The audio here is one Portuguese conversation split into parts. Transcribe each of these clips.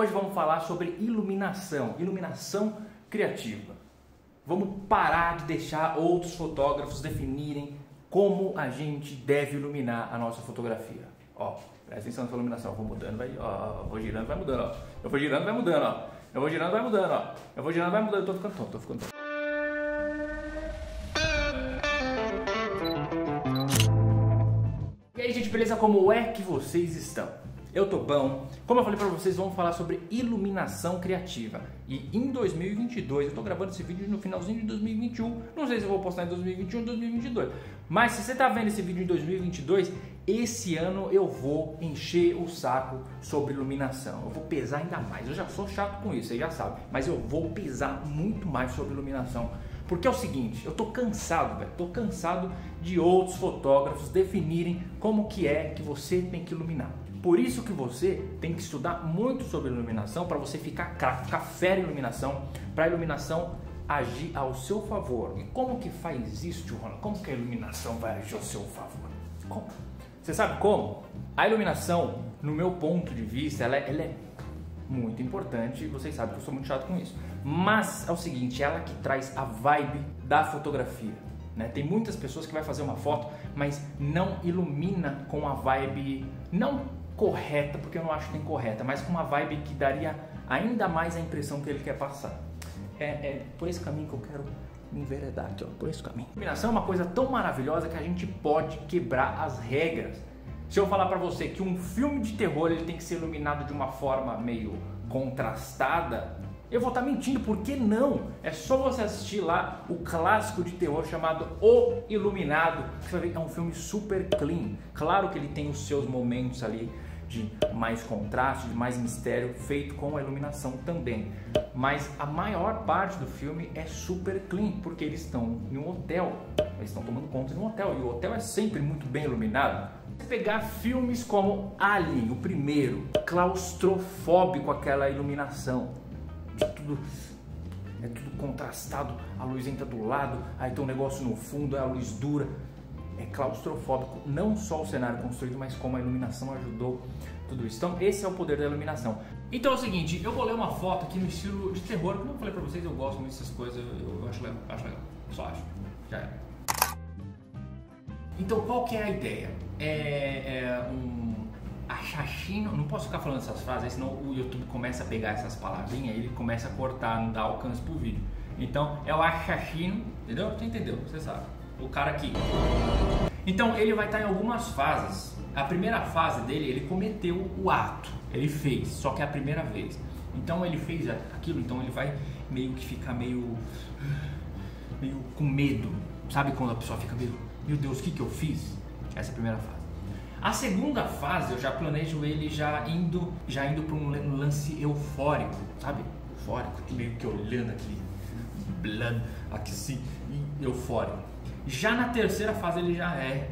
Hoje vamos falar sobre iluminação, iluminação criativa. Vamos parar de deixar outros fotógrafos definirem como a gente deve iluminar a nossa fotografia. Ó, presta atenção nessa iluminação, eu vou mudando, vai, ó, vou girando, vai mudando, ó. Eu vou girando, vai mudando, ó. Eu vou girando, vai mudando, ó. Eu vou girando, vai mudando, eu tô ficando tonto, tô ficando tonto. E aí, gente, beleza? Como é que vocês estão? Eu tô bom. Como eu falei pra vocês, vamos falar sobre iluminação criativa. E em 2022, eu tô gravando esse vídeo no finalzinho de 2021. Não sei se eu vou postar em 2021 ou 2022. Mas se você tá vendo esse vídeo em 2022, esse ano eu vou encher o saco sobre iluminação. Eu vou pesar ainda mais. Eu já sou chato com isso, vocês já sabem. Mas eu vou pesar muito mais sobre iluminação porque é o seguinte, eu tô cansado, velho, tô cansado de outros fotógrafos definirem como que é que você tem que iluminar. Por isso que você tem que estudar muito sobre iluminação para você ficar craque, ficar fera em iluminação, para a iluminação agir ao seu favor. E como que faz isso, tio Ronald? Como que a iluminação vai agir ao seu favor? Como? Você sabe como? A iluminação, no meu ponto de vista, ela, é, ela é muito importante, vocês sabem que eu sou muito chato com isso. Mas é o seguinte, ela que traz a vibe da fotografia. Né? Tem muitas pessoas que vai fazer uma foto, mas não ilumina com a vibe não correta, porque eu não acho tem correta, mas com uma vibe que daria ainda mais a impressão que ele quer passar. É, é por esse caminho que eu quero me enveredar aqui, ó, por esse caminho. A iluminação é uma coisa tão maravilhosa que a gente pode quebrar as regras se eu falar para você que um filme de terror ele tem que ser iluminado de uma forma meio contrastada, eu vou estar tá mentindo, por que não? É só você assistir lá o clássico de terror chamado O Iluminado, você vai ver que é um filme super clean. Claro que ele tem os seus momentos ali de mais contraste, de mais mistério, feito com a iluminação também. Mas a maior parte do filme é super clean, porque eles estão em um hotel, eles estão tomando conta de um hotel, e o hotel é sempre muito bem iluminado pegar filmes como Alien, o primeiro, claustrofóbico aquela iluminação, de tudo é tudo contrastado, a luz entra do lado, aí tem um negócio no fundo, a luz dura. É claustrofóbico, não só o cenário construído, mas como a iluminação ajudou tudo isso. Então, esse é o poder da iluminação. Então é o seguinte, eu vou ler uma foto aqui no estilo de terror. Como eu falei pra vocês, eu gosto muito dessas coisas, eu, acho legal, acho legal. Só acho. Já é. Então, qual que é a ideia? é, é um achachino, não posso ficar falando essas frases, senão o YouTube começa a pegar essas palavrinhas e ele começa a cortar, não dá alcance pro vídeo. Então é o achachino, entendeu? Você entendeu? Você sabe. O cara aqui. Então ele vai estar em algumas fases. A primeira fase dele, ele cometeu o ato, ele fez, só que é a primeira vez. Então ele fez aquilo, então ele vai meio que ficar meio meio com medo. Sabe quando a pessoa fica meio, meu Deus, o que que eu fiz? Essa é a primeira fase. A segunda fase eu já planejo ele já indo, já indo para um lance eufórico, sabe? Eufórico, meio que olhando aqui, blood, aqui sim, eufórico. Já na terceira fase ele já é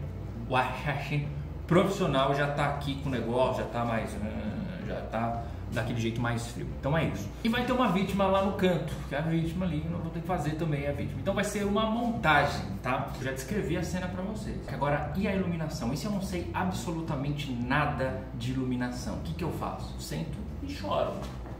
o assassin profissional, já está aqui com o negócio, já está mais, ah, já está daquele jeito mais frio. Então é isso. E vai ter uma vítima lá no canto, que é a vítima ali, eu vou ter que fazer também a vítima. Então vai ser uma montagem, tá? Eu já descrevi a cena para vocês. Agora, e a iluminação? Isso eu não sei absolutamente nada de iluminação. O que, que eu faço? Sento e choro.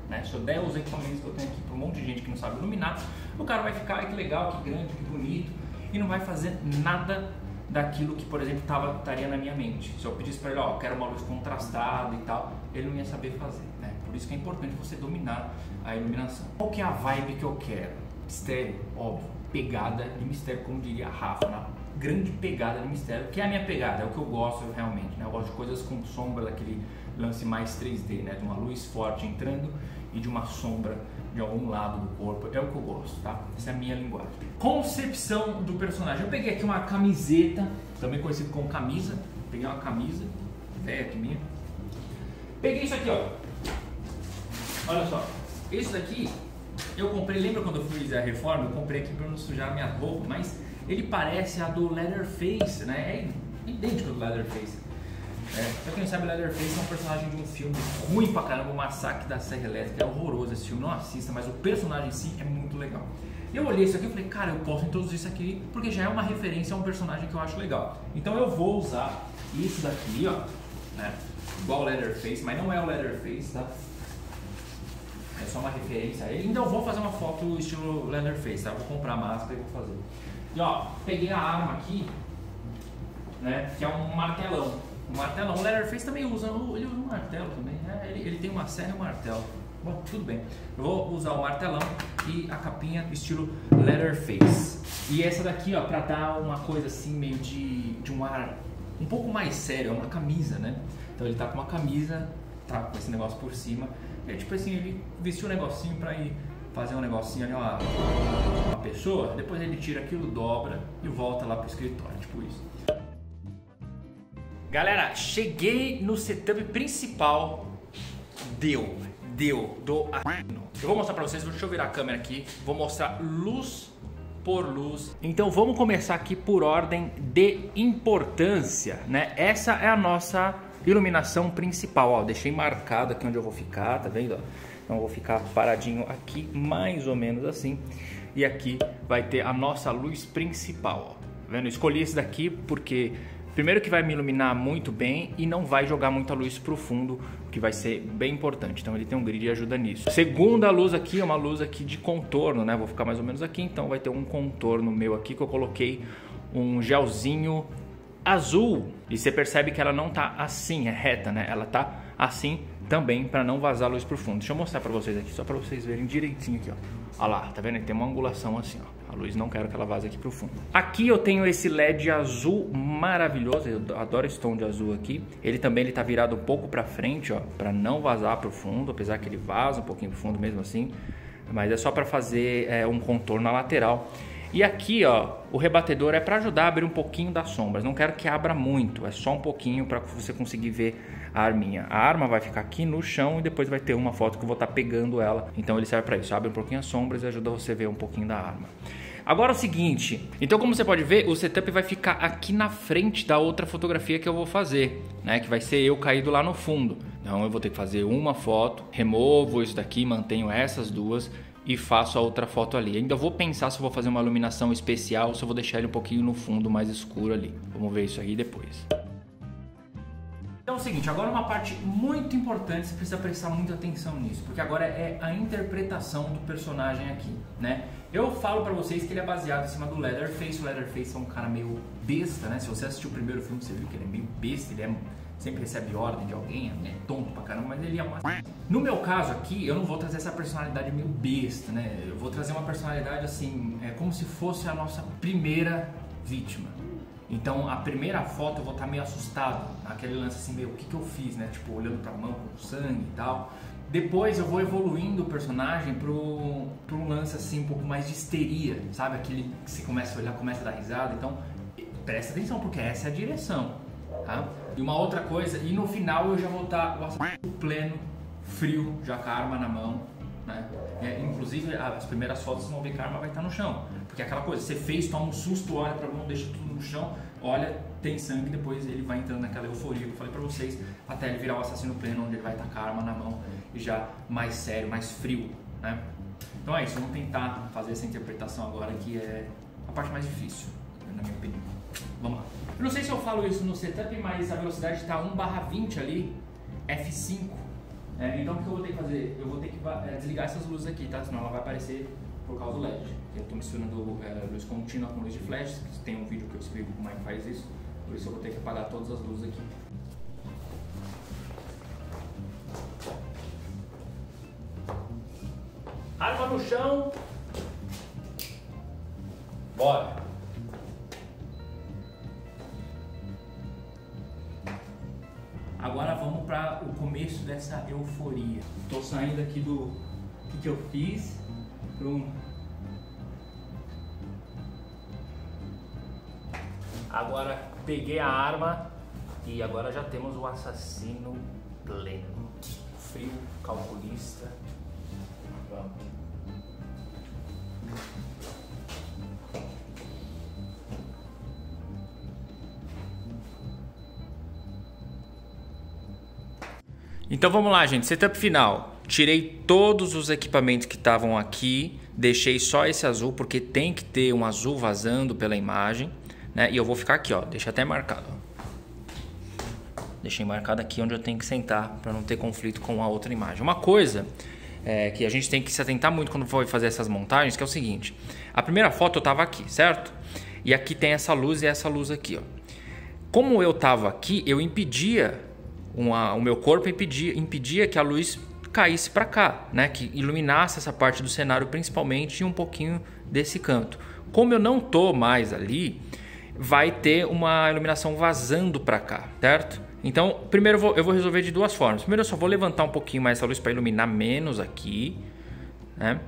Né? Se eu der os equipamentos que eu tenho aqui para um monte de gente que não sabe iluminar, o cara vai ficar, que legal, que grande, que bonito, e não vai fazer nada daquilo que, por exemplo, tava, estaria na minha mente. Se eu pedisse para ele, ó, quero uma luz contrastada e tal, ele não ia saber fazer, né? Por isso que é importante você dominar a iluminação. Qual que é a vibe que eu quero? Mistério, óbvio. Pegada de mistério, como diria a Rafa, na grande pegada de mistério, que é a minha pegada, é o que eu gosto realmente, né? Eu gosto de coisas com sombra, daquele lance mais 3D, né? De uma luz forte entrando e de uma sombra de algum lado do corpo. É o que eu gosto, tá? Essa é a minha linguagem. Concepção do personagem. Eu peguei aqui uma camiseta, também conhecido como camisa. Peguei uma camisa, velha aqui minha. Peguei isso aqui, ó. Olha só. Isso daqui eu comprei, lembra quando eu fiz a reforma? Eu comprei aqui para não sujar minha roupa, mas ele parece a do Leatherface, né? É idêntico do Leatherface. É, pra quem sabe, Leatherface é um personagem de um filme ruim pra caramba, o Massacre da Serra Elétrica. É horroroso esse filme, não assista, mas o personagem em si é muito legal. Eu olhei isso aqui e falei, cara, eu posso introduzir isso aqui porque já é uma referência a um personagem que eu acho legal. Então eu vou usar isso daqui, ó, né? Igual o Leatherface, mas não é o Leatherface, tá? só uma referência a ele. Então eu vou fazer uma foto estilo Leatherface, tá? Eu vou comprar a máscara e vou fazer. E ó, peguei a arma aqui, né? Que é um martelão. Um martelão. O Leatherface também usa, ele usa um martelo também. Né? Ele, ele tem uma serra e um martelo. Bom, tudo bem. Eu vou usar o martelão e a capinha estilo Leatherface. E essa daqui, ó, pra dar uma coisa assim, meio de, de um ar um pouco mais sério, é uma camisa, né? Então ele tá com uma camisa, tá com esse negócio por cima. E tipo assim, ele vestiu um negocinho pra ir fazer um negocinho ali, uma, uma pessoa, depois ele tira aquilo, dobra e volta lá pro escritório, tipo isso. Galera, cheguei no setup principal. Deu, deu, do Eu vou mostrar pra vocês, deixa eu virar a câmera aqui, vou mostrar luz por luz. Então vamos começar aqui por ordem de importância, né? Essa é a nossa iluminação principal, ó, deixei marcado aqui onde eu vou ficar, tá vendo? Então eu vou ficar paradinho aqui, mais ou menos assim. E aqui vai ter a nossa luz principal, ó. Tá vendo? Escolhi esse daqui porque primeiro que vai me iluminar muito bem e não vai jogar muita luz para o fundo, que vai ser bem importante. Então ele tem um grid e ajuda nisso. Segunda luz aqui é uma luz aqui de contorno, né? Vou ficar mais ou menos aqui, então vai ter um contorno meu aqui que eu coloquei um gelzinho azul. E você percebe que ela não tá assim, é reta, né? Ela tá assim também para não vazar luz pro fundo. Deixa eu mostrar para vocês aqui, só para vocês verem direitinho aqui, ó. Olha lá, tá vendo? Tem uma angulação assim, ó. A luz não quero que ela vaze aqui pro fundo. Aqui eu tenho esse LED azul maravilhoso, eu adoro esse tom de azul aqui. Ele também ele tá virado um pouco para frente, ó, para não vazar pro fundo, apesar que ele vaza um pouquinho pro fundo mesmo assim. Mas é só para fazer é, um contorno na lateral. E aqui, ó, o rebatedor é para ajudar a abrir um pouquinho das sombras. Não quero que abra muito, é só um pouquinho para você conseguir ver a arminha. A arma vai ficar aqui no chão e depois vai ter uma foto que eu vou estar tá pegando ela. Então ele serve para isso, abre um pouquinho as sombras e ajuda você a ver um pouquinho da arma. Agora é o seguinte, então como você pode ver, o setup vai ficar aqui na frente da outra fotografia que eu vou fazer, né? Que vai ser eu caído lá no fundo. Então eu vou ter que fazer uma foto, removo isso daqui, mantenho essas duas e faço a outra foto ali. Ainda vou pensar se vou fazer uma iluminação especial ou se eu vou deixar ele um pouquinho no fundo mais escuro ali. Vamos ver isso aí depois. Então é o seguinte, agora uma parte muito importante, você precisa prestar muita atenção nisso, porque agora é a interpretação do personagem aqui, né? Eu falo para vocês que ele é baseado em cima do Leatherface, o Leatherface é um cara meio besta, né? Se você assistiu o primeiro filme, você viu que ele é meio besta, ele é sempre recebe ordem de alguém, é tonto pra caramba, mas ele é uma... No meu caso aqui, eu não vou trazer essa personalidade meio besta, né? Eu vou trazer uma personalidade assim, é como se fosse a nossa primeira vítima. Então, a primeira foto eu vou estar meio assustado, aquele lance assim, meio, o que, que eu fiz, né? Tipo, olhando pra mão com sangue e tal. Depois eu vou evoluindo o personagem pro, pro lance assim, um pouco mais de histeria, sabe? Aquele que você começa a olhar, começa a dar risada. Então, presta atenção, porque essa é a direção, tá? E uma outra coisa, e no final eu já vou estar o pleno, frio, já com a arma na mão, né? É, inclusive, as primeiras fotos vão ver que a arma vai estar no chão. Porque é aquela coisa, você fez, toma um susto, olha pra mão, deixa tudo no chão, olha, tem sangue, depois ele vai entrando naquela euforia que eu falei pra vocês, até ele virar o assassino pleno, onde ele vai estar com a arma na mão e já mais sério, mais frio, né? Então é isso, vamos tentar fazer essa interpretação agora que é a parte mais difícil, na minha opinião. Vamos lá. Eu não sei se eu falo isso no setup, mas a velocidade está 1 20 ali, F5. É, então o que eu vou ter que fazer? Eu vou ter que é, desligar essas luzes aqui, tá? Senão ela vai aparecer por causa do LED. Eu estou misturando é, luz contínua com luz de flash, tem um vídeo que eu explico como é que faz isso. Por isso eu vou ter que apagar todas as luzes aqui. Arma no chão. Bora. Agora vamos para o começo dessa euforia. Estou saindo aqui do que, que eu fiz para um... Agora peguei a arma e agora já temos o assassino pleno. Frio, calculista. Então vamos lá, gente. Setup final. Tirei todos os equipamentos que estavam aqui, deixei só esse azul porque tem que ter um azul vazando pela imagem, né? E eu vou ficar aqui, ó. Deixa até marcado. Deixei marcado aqui onde eu tenho que sentar para não ter conflito com a outra imagem. Uma coisa é, que a gente tem que se atentar muito quando for fazer essas montagens, que é o seguinte. A primeira foto eu estava aqui, certo? E aqui tem essa luz e essa luz aqui, ó. Como eu estava aqui, eu impedia, uma, o meu corpo impedia, impedia que a luz caísse para cá, né? Que iluminasse essa parte do cenário principalmente e um pouquinho desse canto. Como eu não tô mais ali, vai ter uma iluminação vazando para cá, certo? Então, primeiro eu vou, eu vou, resolver de duas formas. Primeiro eu só vou levantar um pouquinho mais essa luz para iluminar menos aqui, né?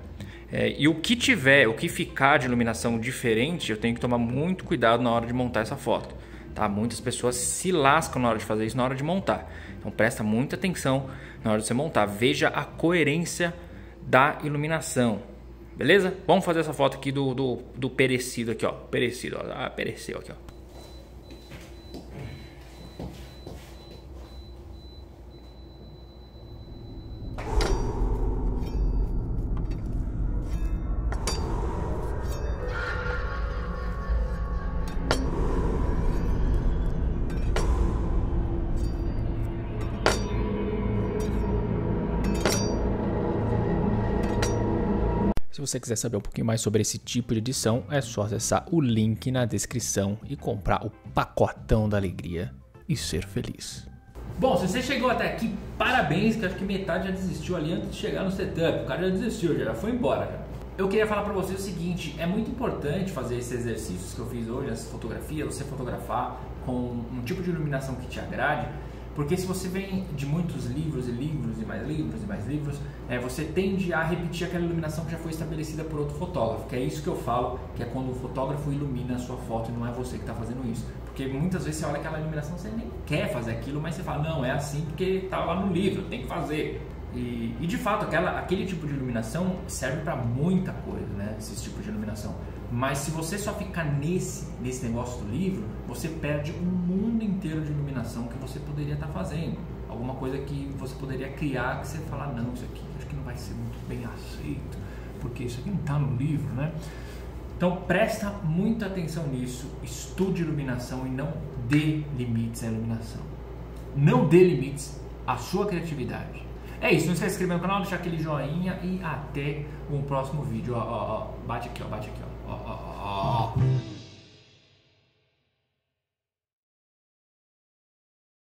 É, e o que tiver, o que ficar de iluminação diferente, eu tenho que tomar muito cuidado na hora de montar essa foto. Tá? Muitas pessoas se lascam na hora de fazer isso na hora de montar. Então presta muita atenção na hora de você montar. Veja a coerência da iluminação. Beleza? Vamos fazer essa foto aqui do, do, do perecido aqui, ó. Perecido, ó. Ah, pereceu aqui, ó. Se você quiser saber um pouquinho mais sobre esse tipo de edição, é só acessar o link na descrição e comprar o pacotão da alegria e ser feliz. Bom, se você chegou até aqui, parabéns, que acho que metade já desistiu ali antes de chegar no setup. O cara já desistiu, já foi embora. Eu queria falar para você o seguinte, é muito importante fazer esses exercícios que eu fiz hoje, essa fotografia, você fotografar com um tipo de iluminação que te agrade, porque se você vem de muitos livros e livros e mais livros e mais livros, é, você tende a repetir aquela iluminação que já foi estabelecida por outro fotógrafo. Que é isso que eu falo, que é quando o fotógrafo ilumina a sua foto e não é você que está fazendo isso. Porque muitas vezes você olha aquela iluminação, você nem quer fazer aquilo, mas você fala, não, é assim porque está lá no livro, tem que fazer. E, e, de fato, aquela, aquele tipo de iluminação serve para muita coisa, né? Esse tipo de iluminação. Mas se você só ficar nesse, nesse negócio do livro, você perde um mundo inteiro de iluminação que você poderia estar tá fazendo. Alguma coisa que você poderia criar que você fala, não, isso aqui acho que não vai ser muito bem aceito, porque isso aqui não está no livro, né? Então presta muita atenção nisso, estude iluminação e não dê limites à iluminação. Não dê limites à sua criatividade. É isso, não se inscrever no canal, deixar aquele joinha e até um próximo vídeo. Ó, ó, ó. Bate aqui, ó, bate aqui, ó. Ó, ó, ó.